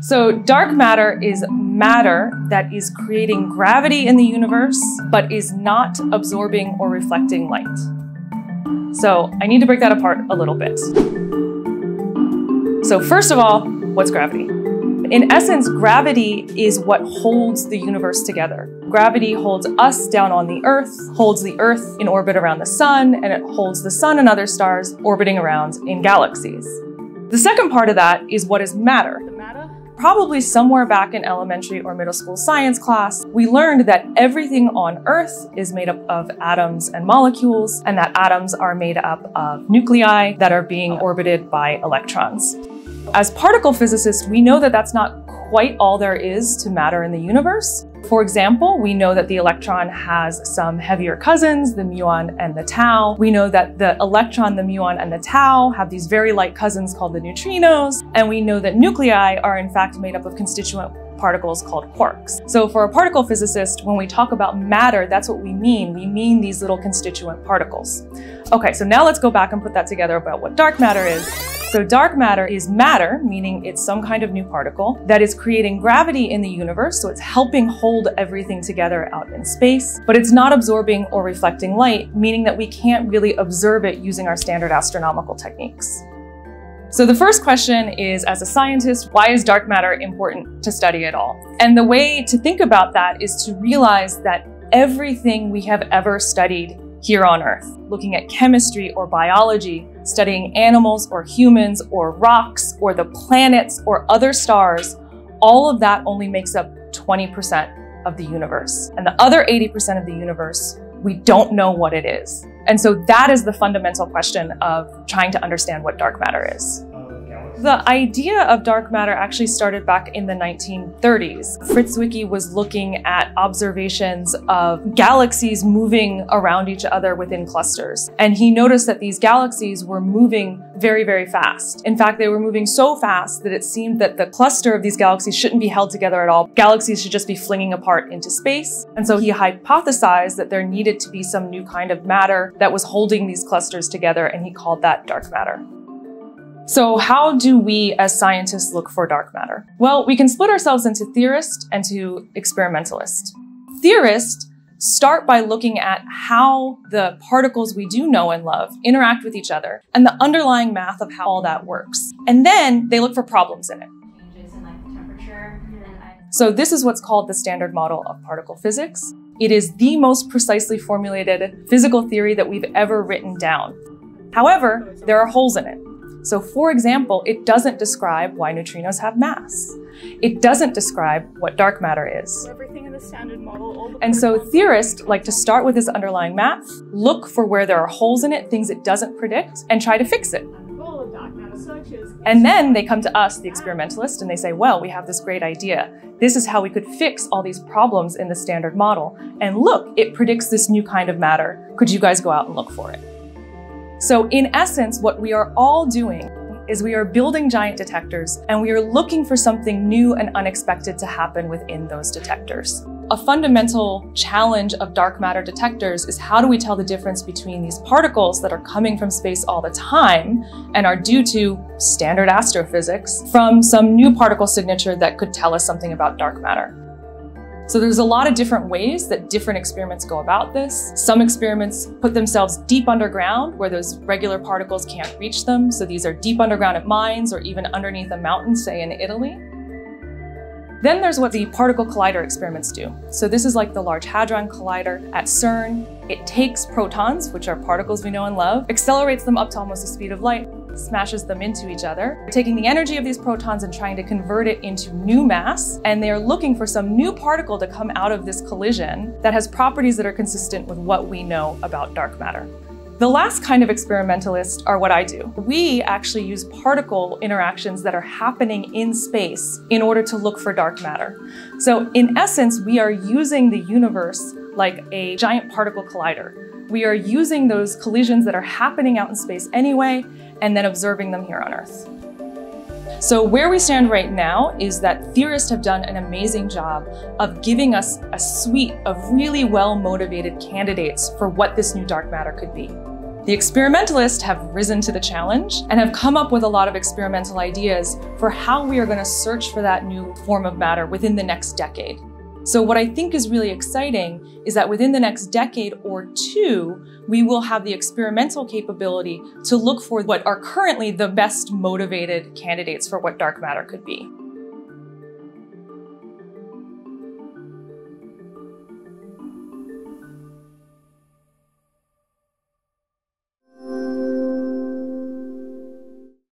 So dark matter is matter that is creating gravity in the universe, but is not absorbing or reflecting light. So I need to break that apart a little bit. So first of all, what's gravity? In essence, gravity is what holds the universe together. Gravity holds us down on the Earth, holds the Earth in orbit around the sun, and it holds the sun and other stars orbiting around in galaxies. The second part of that is what is matter probably somewhere back in elementary or middle school science class, we learned that everything on Earth is made up of atoms and molecules, and that atoms are made up of nuclei that are being orbited by electrons. As particle physicists, we know that that's not quite all there is to matter in the universe. For example, we know that the electron has some heavier cousins, the muon and the tau. We know that the electron, the muon, and the tau have these very light cousins called the neutrinos. And we know that nuclei are in fact made up of constituent particles called quarks. So for a particle physicist, when we talk about matter, that's what we mean. We mean these little constituent particles. Okay, so now let's go back and put that together about what dark matter is. So dark matter is matter, meaning it's some kind of new particle that is creating gravity in the universe. So it's helping hold everything together out in space, but it's not absorbing or reflecting light, meaning that we can't really observe it using our standard astronomical techniques. So the first question is, as a scientist, why is dark matter important to study at all? And the way to think about that is to realize that everything we have ever studied here on Earth, looking at chemistry or biology, studying animals or humans or rocks or the planets or other stars, all of that only makes up 20% of the universe. And the other 80% of the universe, we don't know what it is. And so that is the fundamental question of trying to understand what dark matter is. The idea of dark matter actually started back in the 1930s. Fritz Zwicky was looking at observations of galaxies moving around each other within clusters. And he noticed that these galaxies were moving very, very fast. In fact, they were moving so fast that it seemed that the cluster of these galaxies shouldn't be held together at all. Galaxies should just be flinging apart into space. And so he hypothesized that there needed to be some new kind of matter that was holding these clusters together, and he called that dark matter. So how do we as scientists look for dark matter? Well, we can split ourselves into theorist and to experimentalist. Theorists start by looking at how the particles we do know and love interact with each other and the underlying math of how all that works. And then they look for problems in it. So this is what's called the standard model of particle physics. It is the most precisely formulated physical theory that we've ever written down. However, there are holes in it. So for example, it doesn't describe why neutrinos have mass. It doesn't describe what dark matter is. Everything in the standard model. and so theorists like to start with this underlying math, look for where there are holes in it, things it doesn't predict, and try to fix it. And then they come to us, the experimentalist, and they say, well, we have this great idea. This is how we could fix all these problems in the standard model. And look, it predicts this new kind of matter. Could you guys go out and look for it? So in essence, what we are all doing is we are building giant detectors and we are looking for something new and unexpected to happen within those detectors. A fundamental challenge of dark matter detectors is how do we tell the difference between these particles that are coming from space all the time and are due to standard astrophysics from some new particle signature that could tell us something about dark matter. So there's a lot of different ways that different experiments go about this. Some experiments put themselves deep underground where those regular particles can't reach them. So these are deep underground at mines or even underneath a mountain, say in Italy. Then there's what the particle collider experiments do. So this is like the Large Hadron Collider at CERN. It takes protons, which are particles we know and love, accelerates them up to almost the speed of light, smashes them into each other, taking the energy of these protons and trying to convert it into new mass. And they're looking for some new particle to come out of this collision that has properties that are consistent with what we know about dark matter. The last kind of experimentalists are what I do. We actually use particle interactions that are happening in space in order to look for dark matter. So in essence, we are using the universe like a giant particle collider. We are using those collisions that are happening out in space anyway and then observing them here on Earth. So where we stand right now is that theorists have done an amazing job of giving us a suite of really well-motivated candidates for what this new dark matter could be. The experimentalists have risen to the challenge and have come up with a lot of experimental ideas for how we are going to search for that new form of matter within the next decade. So, what I think is really exciting is that within the next decade or two, we will have the experimental capability to look for what are currently the best motivated candidates for what dark matter could be.